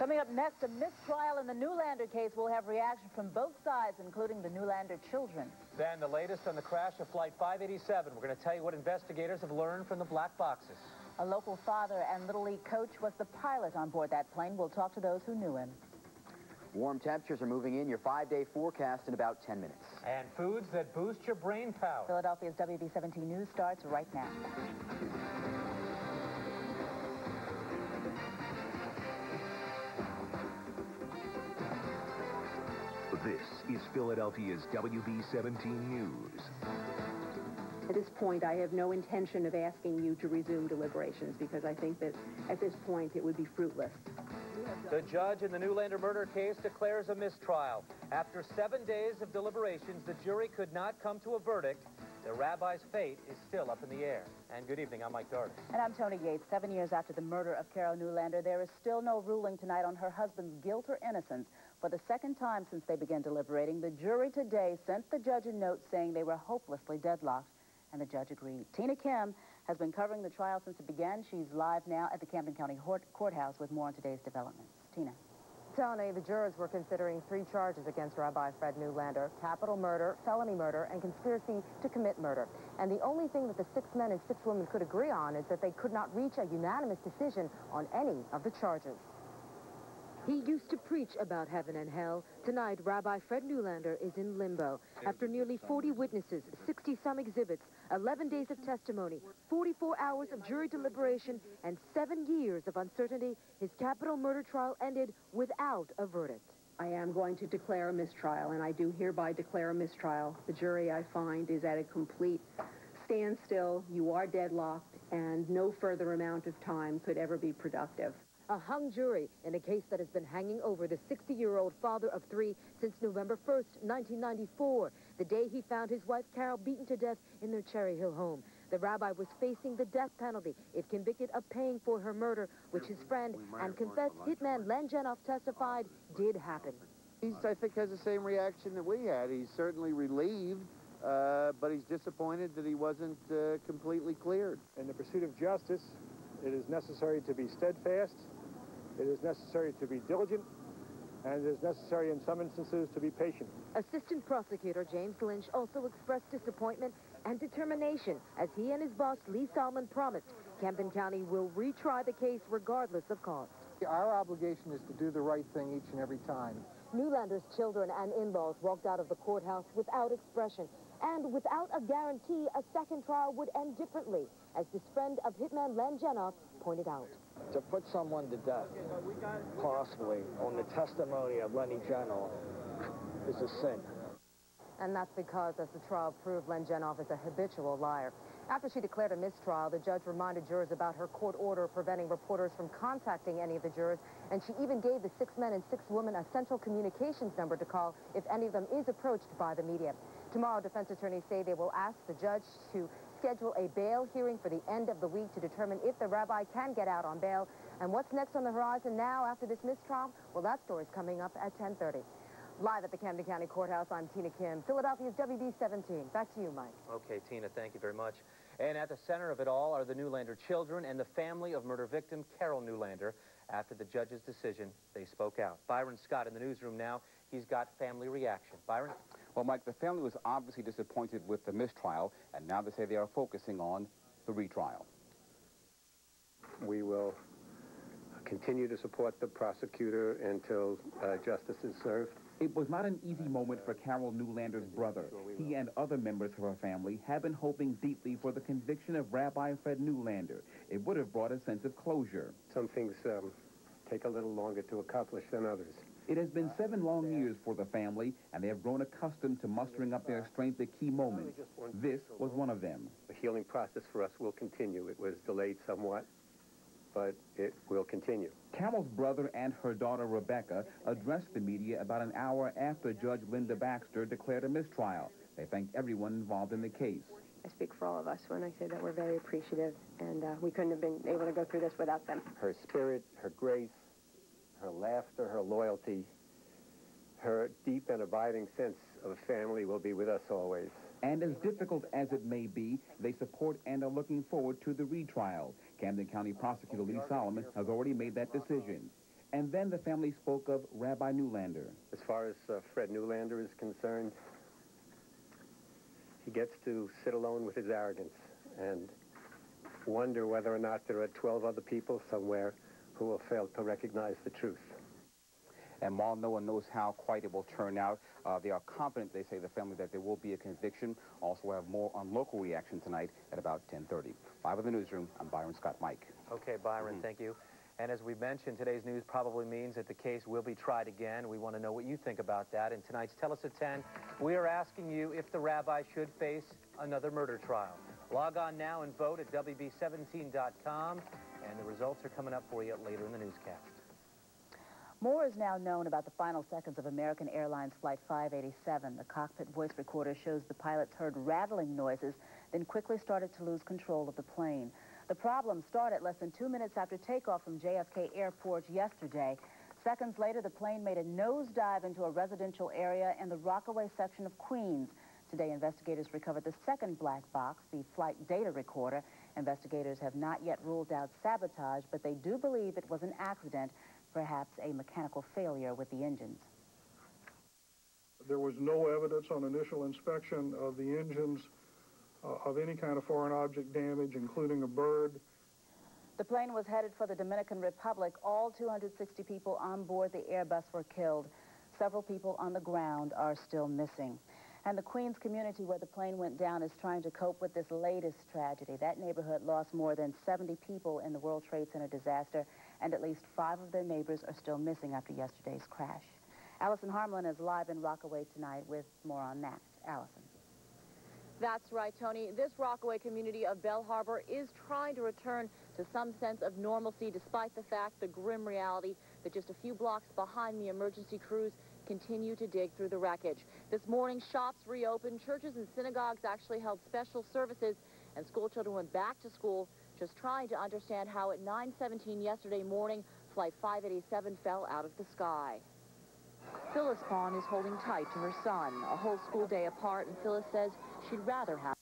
Coming up next, a mistrial in the Neulander case. We'll have reaction from both sides, including the Neulander children. Then the latest on the crash of Flight 587. We're going to tell you what investigators have learned from the black boxes. A local father and Little League coach was the pilot on board that plane. We'll talk to those who knew him. Warm temperatures are moving in. Your five-day forecast in about 10 minutes. And foods that boost your brain power. Philadelphia's WB17 News starts right now. This is Philadelphia's WB17 News. At this point, I have no intention of asking you to resume deliberations because I think that at this point it would be fruitless. The judge in the Neulander murder case declares a mistrial. After seven days of deliberations, the jury could not come to a verdict. The rabbi's fate is still up in the air. And good evening, I'm Mike Darden. And I'm Tony Yates. Seven years after the murder of Carol Neulander, there is still no ruling tonight on her husband's guilt or innocence. For the second time since they began deliberating, the jury today sent the judge a note saying they were hopelessly deadlocked, and the judge agreed. Tina Kim has been covering the trial since it began. She's live now at the Camden County Courthouse with more on today's developments. Tina. Tony, the jurors were considering three charges against Rabbi Fred Neulander, capital murder, felony murder, and conspiracy to commit murder. And the only thing that the six men and six women could agree on is that they could not reach a unanimous decision on any of the charges. He used to preach about heaven and hell. Tonight, Rabbi Fred Neulander is in limbo. After nearly 40 witnesses, 60-some exhibits, 11 days of testimony, 44 hours of jury deliberation, and seven years of uncertainty, his capital murder trial ended without a verdict. I am going to declare a mistrial, and I do hereby declare a mistrial. The jury, I find, is at a complete standstill. You are deadlocked, and no further amount of time could ever be productive a hung jury in a case that has been hanging over the 60-year-old father of three since November 1st, 1994, the day he found his wife Carol beaten to death in their Cherry Hill home. The rabbi was facing the death penalty if convicted of paying for her murder, which his friend and confessed hitman Len Jenoff testified did happen. He's, I think, has the same reaction that we had. He's certainly relieved, uh, but he's disappointed that he wasn't uh, completely cleared. In the pursuit of justice, it is necessary to be steadfast it is necessary to be diligent, and it is necessary in some instances to be patient. Assistant Prosecutor James Lynch also expressed disappointment and determination as he and his boss, Lee Solomon, promised Camden County will retry the case regardless of cost. Our obligation is to do the right thing each and every time. Neulander's children and in-laws walked out of the courthouse without expression and without a guarantee a second trial would end differently, as this friend of hitman Len Jenoff pointed out. To put someone to death, possibly, on the testimony of Lenny Jenoff is a sin. And that's because, as the trial proved, Len Jenoff is a habitual liar. After she declared a mistrial, the judge reminded jurors about her court order preventing reporters from contacting any of the jurors, and she even gave the six men and six women a central communications number to call if any of them is approached by the media. Tomorrow, defense attorneys say they will ask the judge to schedule a bail hearing for the end of the week to determine if the rabbi can get out on bail. And what's next on the horizon now after this mistrial? Well, that story's coming up at 1030. Live at the Camden County Courthouse, I'm Tina Kim, Philadelphia's WB17. Back to you, Mike. Okay, Tina, thank you very much. And at the center of it all are the Neulander children and the family of murder victim Carol Neulander. After the judge's decision, they spoke out. Byron Scott in the newsroom now. He's got family reaction. Byron? Well, Mike, the family was obviously disappointed with the mistrial, and now they say they are focusing on the retrial. We will continue to support the prosecutor until uh, justice is served. It was not an easy moment for Carol Neulander's brother. He and other members of her family have been hoping deeply for the conviction of Rabbi Fred Neulander. It would have brought a sense of closure. Some things um, take a little longer to accomplish than others. It has been seven long years for the family, and they have grown accustomed to mustering up their strength at key moments. This was one of them. The healing process for us will continue. It was delayed somewhat, but it will continue. Carol's brother and her daughter, Rebecca, addressed the media about an hour after Judge Linda Baxter declared a mistrial. They thanked everyone involved in the case. I speak for all of us when I say that we're very appreciative, and uh, we couldn't have been able to go through this without them. Her spirit, her grace, her laughter, her loyalty, her deep and abiding sense of family will be with us always. And as difficult as it may be, they support and are looking forward to the retrial. Camden County Prosecutor Lee Solomon has already made that decision. And then the family spoke of Rabbi Neulander. As far as uh, Fred Neulander is concerned, he gets to sit alone with his arrogance and wonder whether or not there are 12 other people somewhere who will fail to recognize the truth. And while no one knows how quite it will turn out, uh, they are confident, they say, the family, that there will be a conviction. Also, we'll have more on local reaction tonight at about 10.30. Live in the newsroom, I'm Byron Scott Mike. Okay, Byron, Mhm. thank you. And as we mentioned, today's news probably means that the case will be tried again. We want to know what you think about that. In tonight's Tell Us at 10, we are asking you if the rabbi should face another murder trial. Log on now and vote at WB17.com, and the results are coming up for you later in the newscast. More is now known about the final seconds of American Airlines Flight 587. The cockpit voice recorder shows the pilots heard rattling noises, then quickly started to lose control of the plane. The problem started less than two minutes after takeoff from JFK Airport yesterday. Seconds later, the plane made a nosedive into a residential area in the Rockaway section of Queens. Today, investigators recovered the second black box, the flight data recorder. Investigators have not yet ruled out sabotage, but they do believe it was an accident, perhaps a mechanical failure with the engines. There was no evidence on initial inspection of the engines uh, of any kind of foreign object damage, including a bird. The plane was headed for the Dominican Republic. All 260 people on board the Airbus were killed. Several people on the ground are still missing. And the Queens community where the plane went down is trying to cope with this latest tragedy. That neighborhood lost more than 70 people in the World Trade Center disaster, and at least five of their neighbors are still missing after yesterday's crash. Allison Harmlin is live in Rockaway tonight with more on that. Allison. That's right, Tony. This Rockaway community of Belle Harbor is trying to return to some sense of normalcy despite the fact, the grim reality, that just a few blocks behind the emergency crews continue to dig through the wreckage. This morning, shops reopened, churches and synagogues actually held special services, and school children went back to school just trying to understand how at 9.17 yesterday morning, Flight 587 fell out of the sky. Phyllis Pond is holding tight to her son, a whole school day apart, and Phyllis says she'd rather have